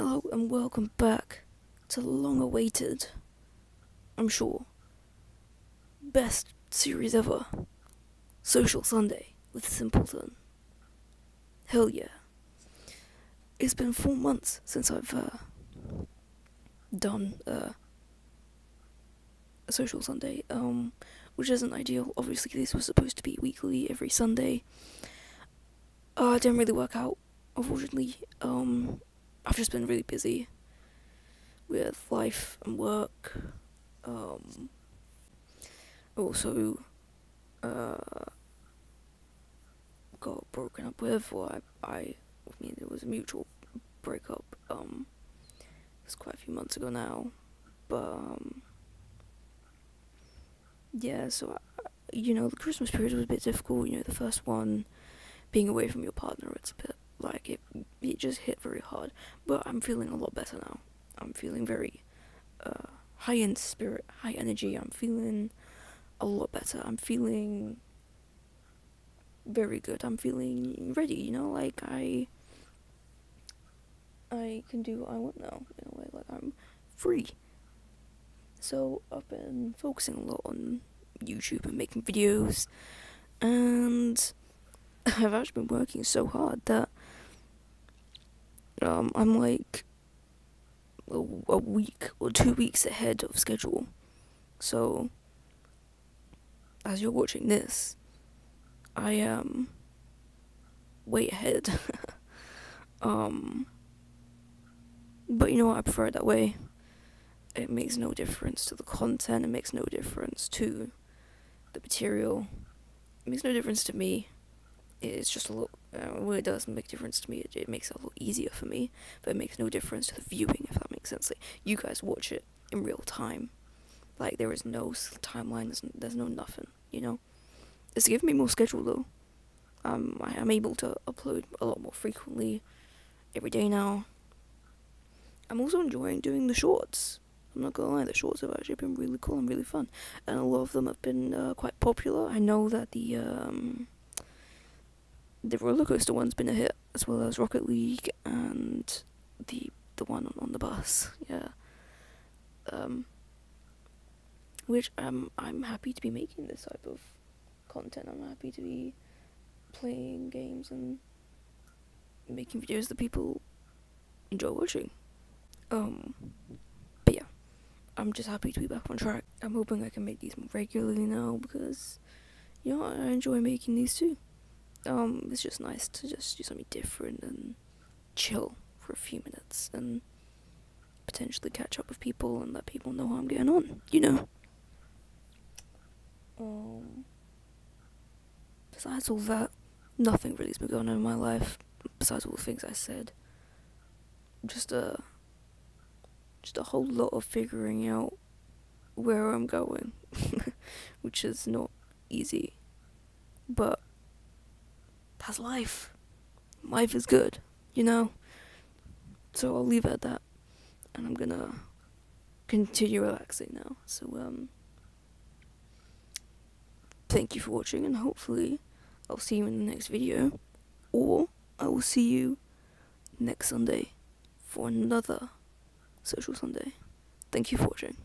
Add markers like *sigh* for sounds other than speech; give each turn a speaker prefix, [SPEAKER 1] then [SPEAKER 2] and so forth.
[SPEAKER 1] Hello and welcome back to long awaited, I'm sure, best series ever Social Sunday with Simpleton. Hell yeah. It's been four months since I've uh, done uh, a Social Sunday, um, which isn't ideal. Obviously, these were supposed to be weekly every Sunday. Uh, it didn't really work out, unfortunately. Um, I've just been really busy with life and work. Um, also, uh, got broken up with, or I, I, I mean, it was a mutual breakup. Um, it was quite a few months ago now, but um, yeah. So, I, you know, the Christmas period was a bit difficult. You know, the first one, being away from your partner, it's a bit like it it just hit very hard. But i'm feeling a lot better now. I'm feeling very uh, high in spirit high energy. I'm feeling a lot better. I'm feeling very good. I'm feeling ready you know like i i can do what i want now in a way like i'm free. So i've been focusing a lot on youtube and making videos. And *laughs* I've actually been working so hard that um, I'm like a, a week or two weeks ahead of schedule. So, as you're watching this, I am way ahead. *laughs* um, but you know what? I prefer it that way. It makes no difference to the content. It makes no difference to the material. It makes no difference to me it's just a little Uh, well, it does make a difference to me. It, it, makes it a lot easier for me, but it makes no difference to the viewing, if that makes sense. Like you guys watch it in real time. Like there is no timeline. There's, there's no nothing. You know, it's giving me more schedule though. Um, I am able to upload a lot more frequently, every day now. I'm also enjoying doing the shorts. I'm not gonna lie, the shorts have actually been really cool and really fun, and a lot of them have been uh, quite popular. I know that the um the roller coaster one's been a hit, as well as Rocket League and the the one on, the bus. Yeah. Um. Which I'm I'm happy to be making this type of content. I'm happy to be playing games and making videos that people enjoy watching. Um. But yeah, I'm just happy to be back on track. I'm hoping I can make these more regularly now because, you know, I enjoy making these too um, it's just nice to just do something different and chill for a few minutes and potentially catch up with people and let people know how I'm getting on, you know. Um, besides all that, nothing really's been going on in my life. Besides all the things I said, just a, just a whole lot of figuring out where I'm going, *laughs* which is not easy, but that's life. Life is good, you know? So I'll leave it at that. And I'm gonna continue relaxing now. So, um, thank you for watching, and hopefully, I'll see you in the next video. Or I will see you next Sunday for another Social Sunday. Thank you for watching.